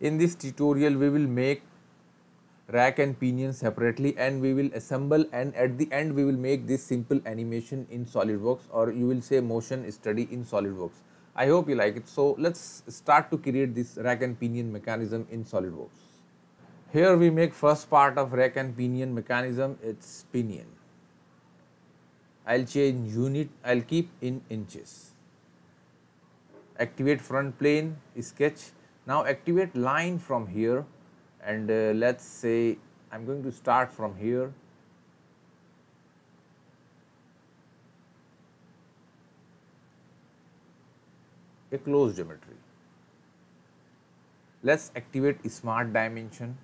In this tutorial we will make rack and pinion separately and we will assemble and at the end we will make this simple animation in SolidWorks or you will say motion study in SolidWorks. I hope you like it. So, let us start to create this rack and pinion mechanism in SolidWorks. Here we make first part of rack and pinion mechanism, it is pinion. I will change unit, I will keep in inches. Activate front plane, sketch. Now activate line from here and uh, let us say I am going to start from here a closed geometry. Let us activate smart dimension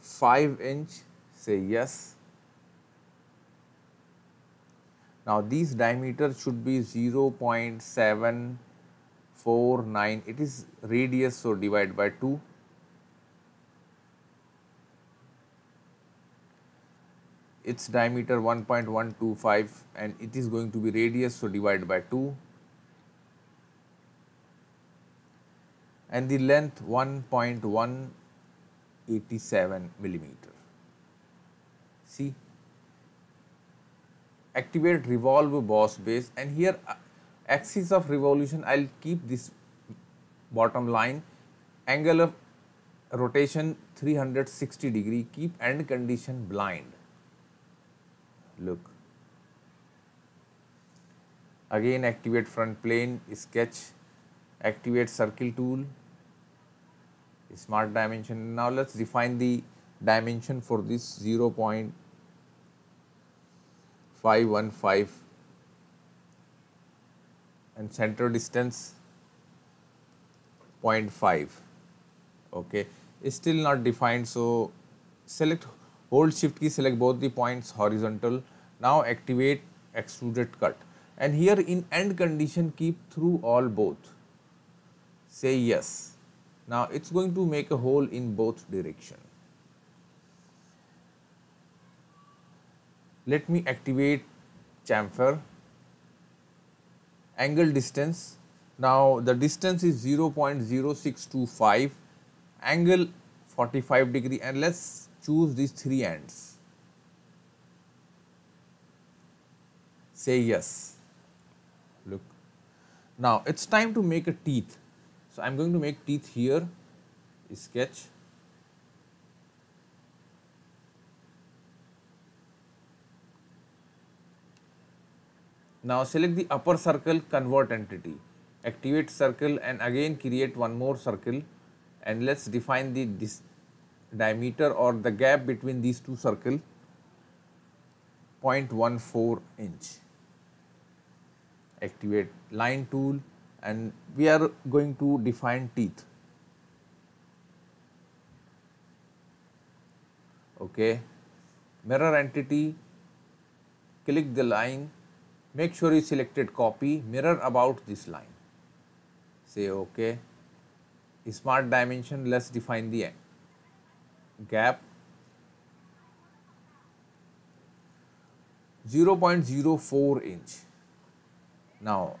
5 inch say yes. Now these diameter should be 0 0.7 4, 9, it is radius, so divide by 2. Its diameter 1.125 and it is going to be radius, so divide by 2. And the length 1.187 millimeter. See, activate revolve boss base and here axis of revolution I will keep this bottom line. Angle of rotation 360 degree keep end condition blind. Look. Again activate front plane sketch activate circle tool smart dimension. Now let us define the dimension for this 0.515 and center distance 0.5 okay? Is still not defined so select hold shift key select both the points horizontal. Now activate extruded cut. And here in end condition keep through all both. Say yes. Now it's going to make a hole in both direction. Let me activate chamfer angle distance. Now, the distance is 0.0625, angle 45 degree and let us choose these three ends. Say yes. Look. Now, it is time to make a teeth. So, I am going to make teeth here, sketch. Now select the upper circle convert entity, activate circle and again create one more circle and let us define the diameter or the gap between these two circle 0.14 inch. Activate line tool and we are going to define teeth. Okay. Mirror entity, click the line make sure you selected copy mirror about this line. Say ok smart dimension let's define the gap 0.04 inch. Now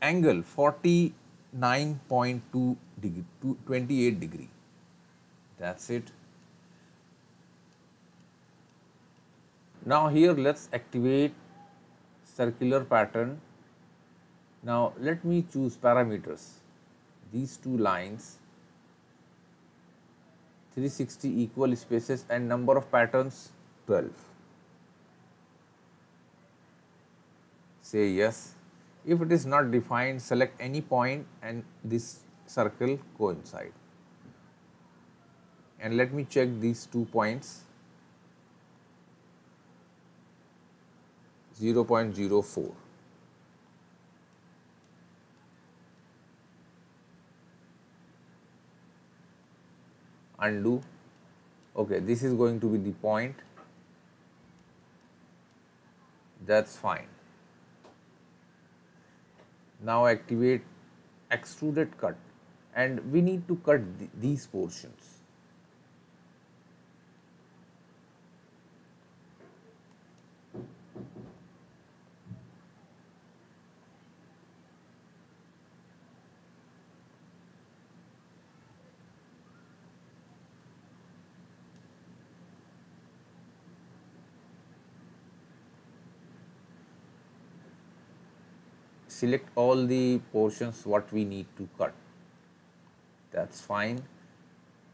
angle 49.2 degree 28 degree. That's it. Now here let's activate circular pattern. Now, let me choose parameters these two lines 360 equal spaces and number of patterns 12. Say yes. If it is not defined, select any point and this circle coincide. And let me check these two points 0.04. Undo. Okay, this is going to be the point. That's fine. Now activate extruded cut and we need to cut th these portions. Select all the portions what we need to cut. That's fine.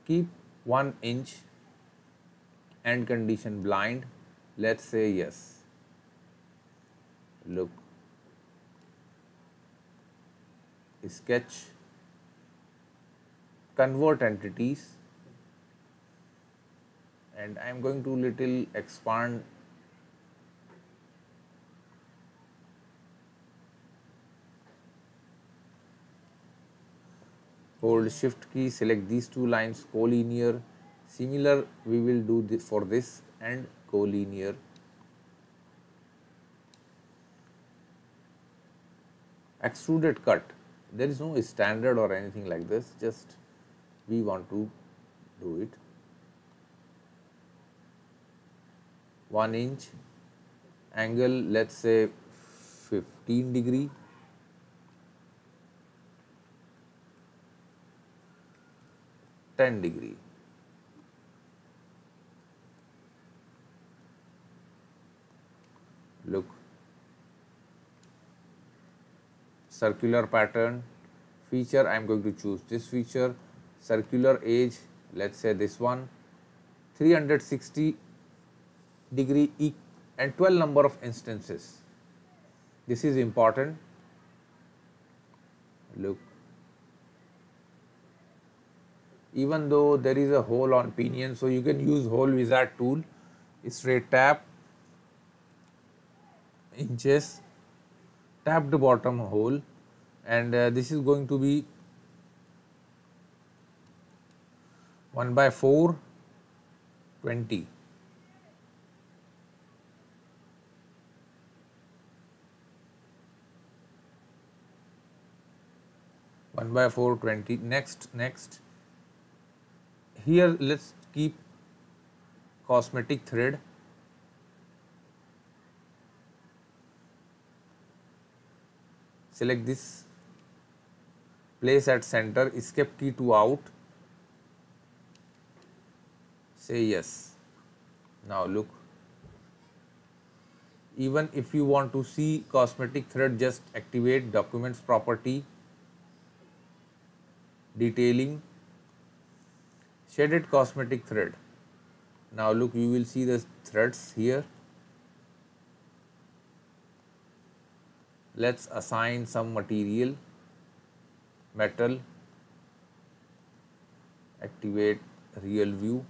Keep 1 inch end condition blind. Let's say yes. Look. Sketch. Convert entities. And I am going to little expand hold shift key select these two lines collinear. Similar we will do this for this and collinear. Extruded cut. There is no standard or anything like this just we want to do it. 1 inch angle let us say 15 degree ten degree. Look, circular pattern feature. I am going to choose this feature. Circular edge. Let's say this one. 360 degree e and 12 number of instances. This is important. Look, even though there is a hole on pinion. So, you can use hole wizard tool, straight tap, inches, tap the bottom hole and uh, this is going to be 1 by 4 20 1 by four twenty. next next here let us keep cosmetic thread. Select this place at center escape key to out. Say yes. Now look. Even if you want to see cosmetic thread just activate documents property detailing shaded cosmetic thread. Now look you will see the threads here. Let us assign some material, metal, activate real view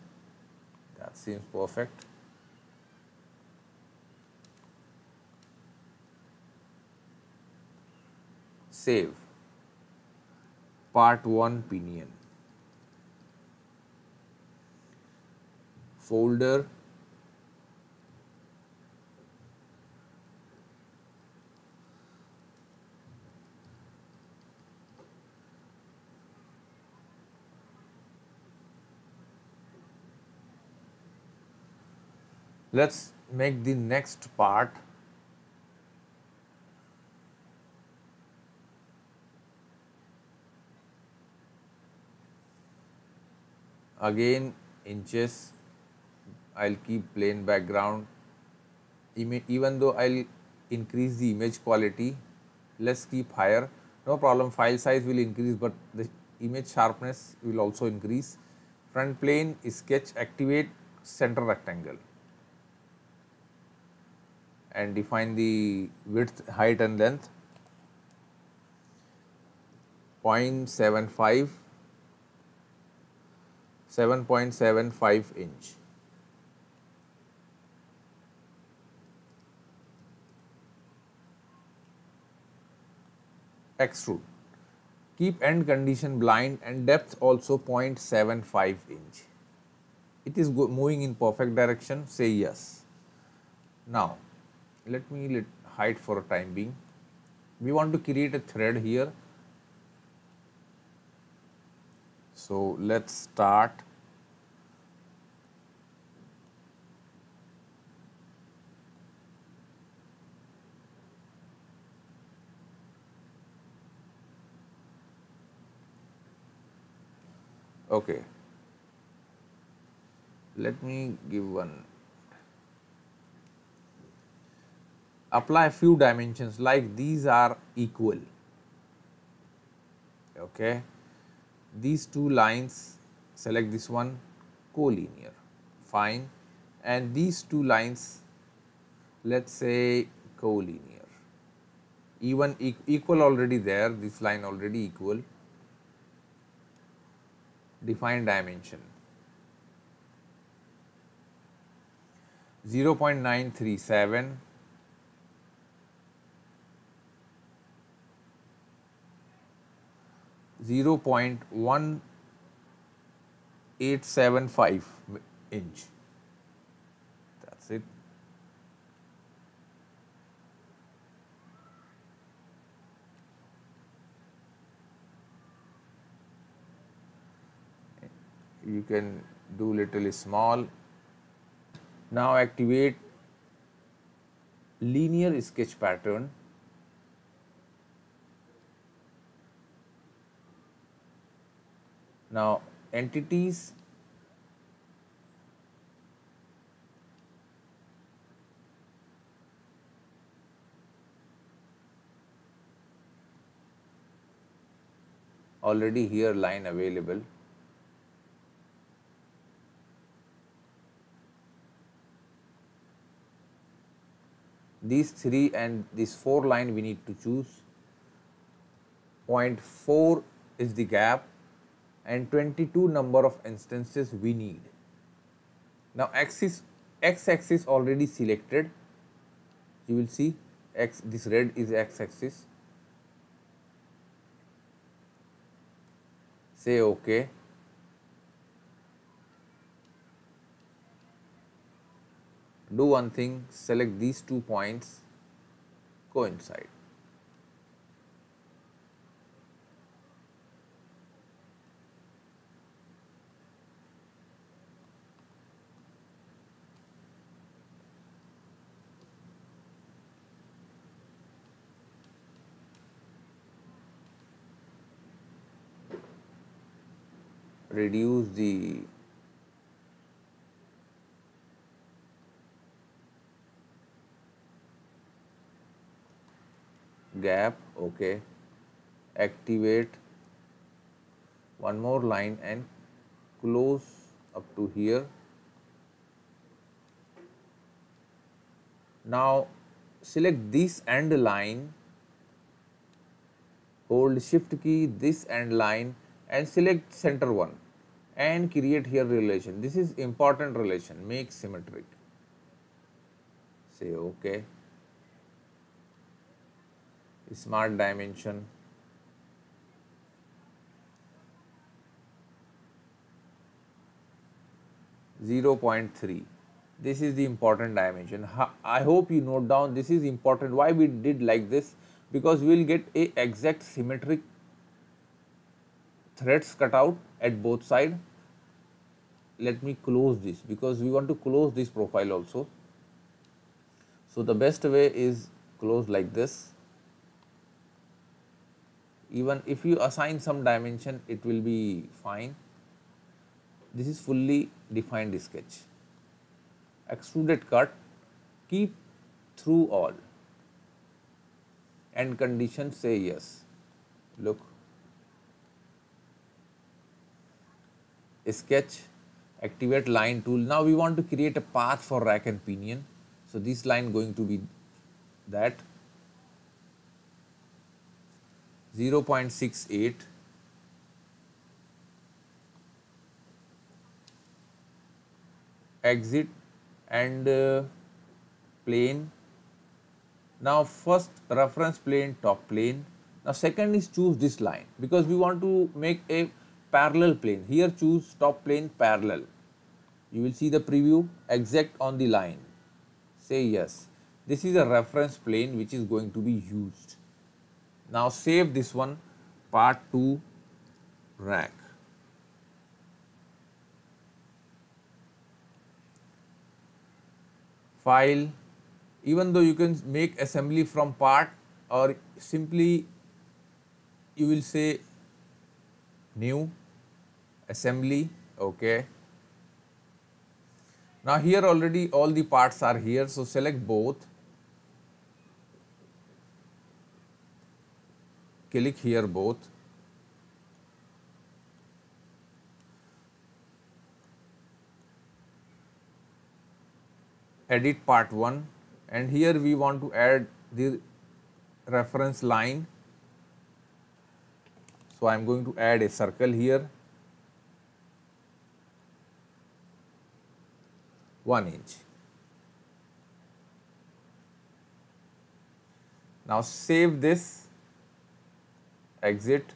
that seems perfect. Save part 1 pinion. Folder. Let us make the next part. Again inches I'll keep plain background. Even though I'll increase the image quality let's keep higher. No problem file size will increase but the image sharpness will also increase. Front plane sketch activate center rectangle. And define the width height and length. 0.75 7.75 inch extrude. Keep end condition blind and depth also 0.75 inch. It is moving in perfect direction, say yes. Now, let me let hide for a time being. We want to create a thread here. So, let us start okay. Let me give one. Apply a few dimensions like these are equal. Okay? These two lines select this one collinear. Fine. And these two lines let us say collinear. Even e equal already there this line already equal define dimension. 0.937 0.1875 inch that is it. You can do little small. Now activate linear sketch pattern Now, entities already here line available. These three and this four line we need to choose. Point 4 is the gap and 22 number of instances we need. Now, axis x axis already selected you will see x this red is x axis say ok do one thing select these two points coincide. Reduce the gap okay activate one more line and close up to here now select this end line hold shift key this end line and select center one and create here relation. This is important relation, make symmetric. Say OK. Smart dimension. Zero point three. This is the important dimension. I hope you note down. This is important. Why we did like this? Because we will get a exact symmetric threads cut out at both side let me close this because we want to close this profile also so the best way is close like this even if you assign some dimension it will be fine. This is fully defined sketch. Extruded cut keep through all. And condition say yes. Look. Sketch, activate line tool. Now we want to create a path for rack and pinion. So this line going to be that 0.68 exit and uh, plane. Now first reference plane top plane. Now second is choose this line because we want to make a parallel plane. Here choose top plane parallel. You will see the preview exact on the line. Say yes. This is a reference plane which is going to be used. Now save this one part 2 rack. File even though you can make assembly from part or simply you will say new assembly okay now here already all the parts are here so select both click here both edit part 1 and here we want to add the reference line. So, I am going to add a circle here 1 inch. Now, save this, exit,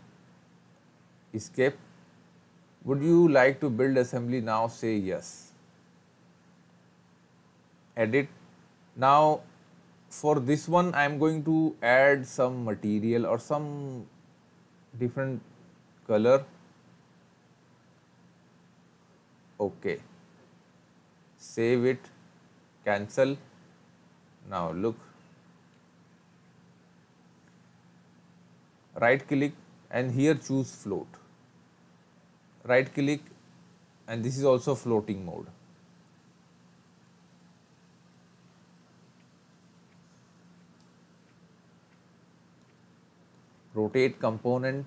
escape. Would you like to build assembly now? Say yes edit. Now for this one I am going to add some material or some different color. Okay. Save it, cancel. Now look. Right click and here choose float. Right click and this is also floating mode. rotate component,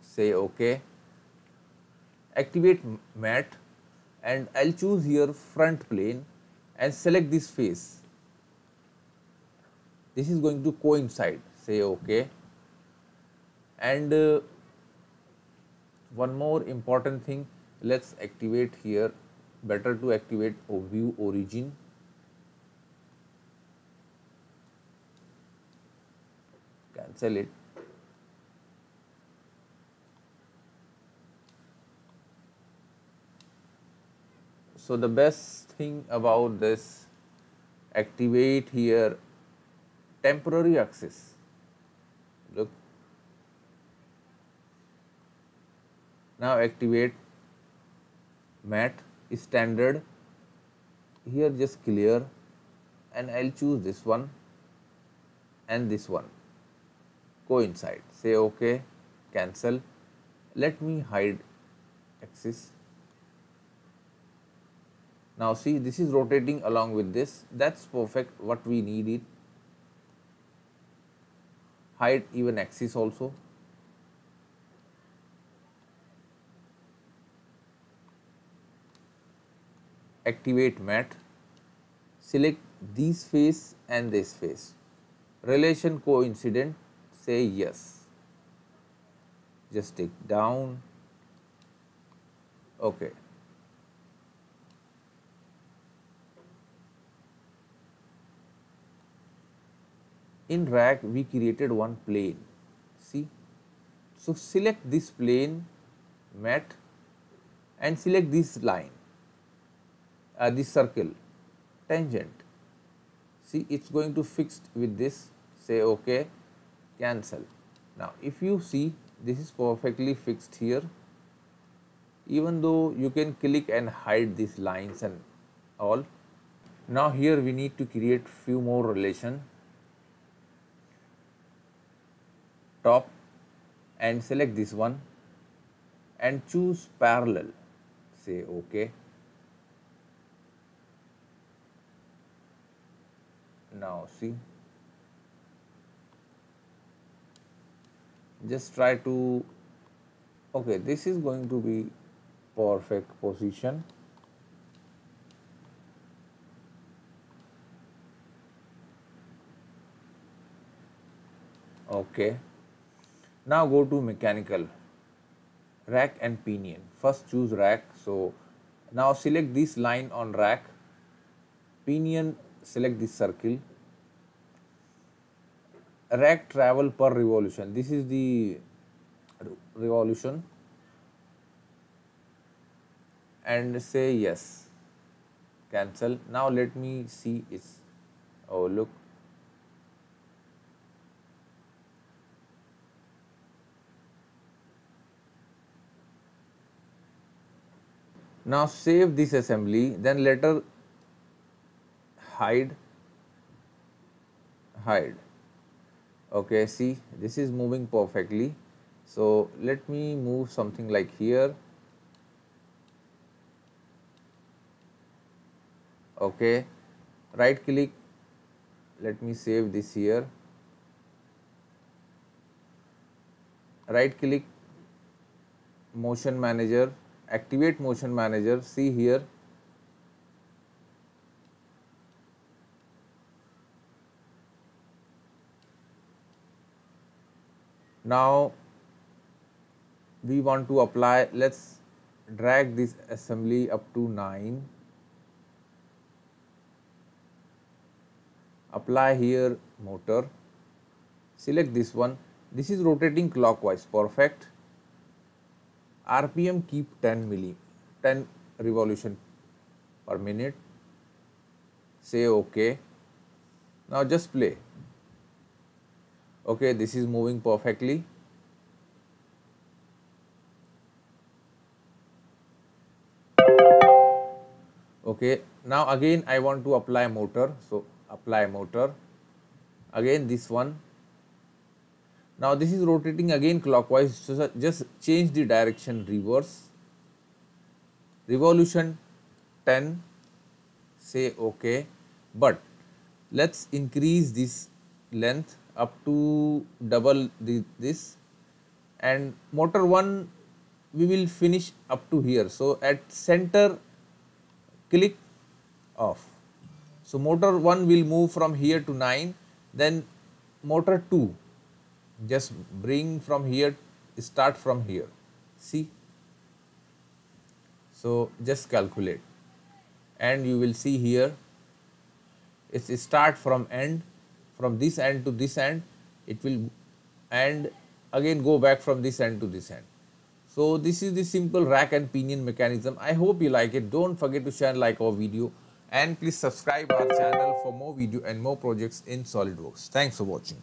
say OK, activate mate and I will choose here front plane and select this face. This is going to coincide, say OK. And uh, one more important thing, let us activate here, better to activate view origin. Cancel it. So, the best thing about this activate here temporary axis look now activate mate standard. Here just clear and I will choose this one and this one. Coincide. Say ok cancel. Let me hide axis. Now see this is rotating along with this. That is perfect. What we need it. Hide even axis also. Activate mate, select these face and this face. Relation coincident say yes. Just take down. Okay. in rack we created one plane see. So, select this plane mate and select this line uh, this circle tangent. See it is going to fixed with this. Say ok cancel. Now, if you see this is perfectly fixed here. Even though you can click and hide these lines and all. Now, here we need to create few more relation. Top and select this one and choose parallel. Say ok now see just try to okay this is going to be perfect position okay now go to mechanical, rack and pinion. First choose rack. So now select this line on rack, pinion select this circle, rack travel per revolution. This is the revolution. And say yes, cancel. Now let me see its, oh look. Now save this assembly, then later hide, hide. Okay, see this is moving perfectly. So let me move something like here. Okay, right click, let me save this here. right click motion manager activate motion manager see here now we want to apply let's drag this assembly up to 9 apply here motor. Select this one. This is rotating clockwise. Perfect. Rpm keep 10 milli 10 revolution per minute. Say ok now just play okay this is moving perfectly. Okay now again I want to apply motor. So apply motor. Again this one. Now this is rotating again clockwise. So just change the direction reverse. Revolution 10 say ok but let's increase this length up to double the, this and motor 1 we will finish up to here. So, at center click off. So, motor 1 will move from here to 9 then motor 2 just bring from here start from here see. So, just calculate and you will see here it's start from end from this end to this end it will and again go back from this end to this end. So this is the simple rack and pinion mechanism. I hope you like it. Don't forget to share and like our video and please subscribe our channel for more video and more projects in SolidWorks. Thanks for watching.